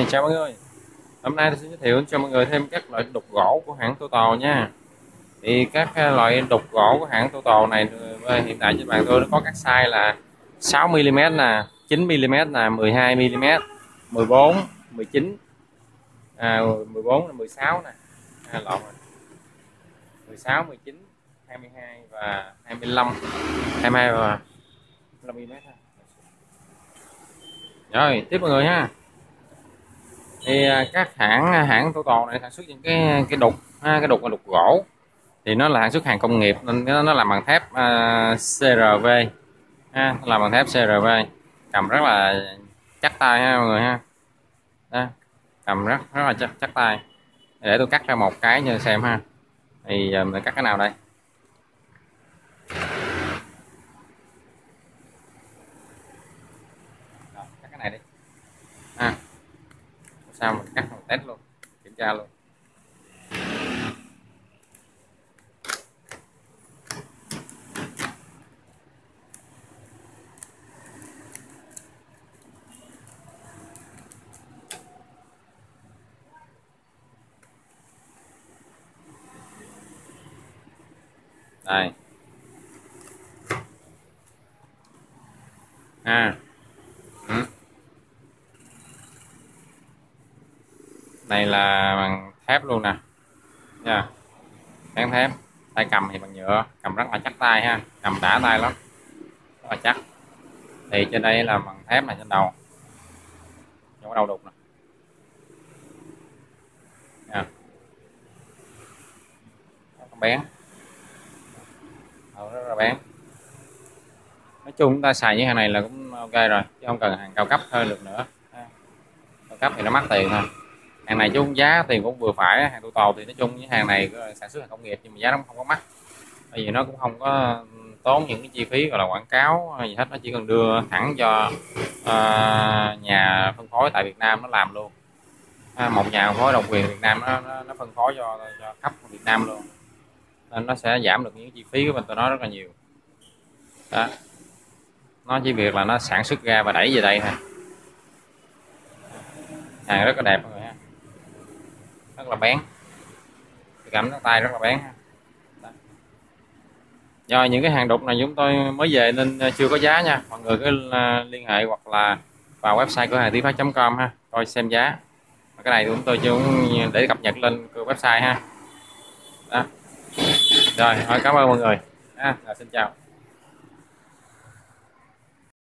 Hey, chào mọi người. Hôm nay tôi sẽ giới thiệu cho mọi người thêm các loại đục gỗ của hãng Total nha. Thì các à, loại đục gỗ của hãng Total này ờ, hiện tại trên bàn tôi nó có các size là 6 mm nè 9 mm nè 12 mm 14 19 à, 14 là 16 nè. À, lộn rồi. 16 19 22 và 25 22 và 5 mm rồi tiếp mọi người ha thì à, các hãng à, hãng tô tò này sản xuất những cái cái đục à, cái đục là đục gỗ. Thì nó là sản xuất hàng công nghiệp nên nó, nó làm bằng thép uh, CRV ha, làm bằng thép CRV cầm rất là chắc tay ha mọi người ha. Đó, cầm rất rất là chắc chắc tay. Để tôi cắt ra một cái cho xem ha. Thì giờ mình cắt cái nào đây Rồi, cắt cái này đi ha sao mình cắt mình test luôn kiểm tra luôn. Đây. À. này là bằng thép luôn nè. Nha. Cán thép. Tay cầm thì bằng nhựa. Cầm rất là chắc tay ha. Cầm đã tay lắm. Rất là chắc. Thì trên đây là bằng thép này trên đầu. Chỗ đầu đục nè. Nha. Bén. Rất là bén. Nói chung chúng ta xài những hàng này là cũng ok rồi, chứ không cần hàng cao cấp hơn được nữa. Cao cấp thì nó mắc tiền thôi hàng này chung giá tiền cũng vừa phải hàng tụ tàu thì nói chung những hàng này sản xuất hàng công nghiệp nhưng mà giá nó không có mắc. Bởi vì nó cũng không có tốn những cái chi phí gọi là quảng cáo gì hết nó chỉ cần đưa thẳng cho uh, nhà phân phối tại Việt Nam nó làm luôn. À, một nhà phân phối độc quyền Việt Nam nó, nó, nó phân phối cho, cho khắp Việt Nam luôn. Nên nó sẽ giảm được những chi phí của mình tôi nói rất là nhiều. Đó. Nó chỉ việc là nó sản xuất ra và đẩy về đây thôi. Hàng rất là đẹp mọi người rất là bén. Cảm nó tay rất là bén. Do những cái hàng đục này chúng tôi mới về nên chưa có giá nha. Mọi người cứ à, liên hệ hoặc là vào website cửa hàng phát com ha. Coi xem giá. Cái này chúng tôi chúng để cập nhật lên website ha. Đó. Rồi cảm ơn mọi người. À, xin chào.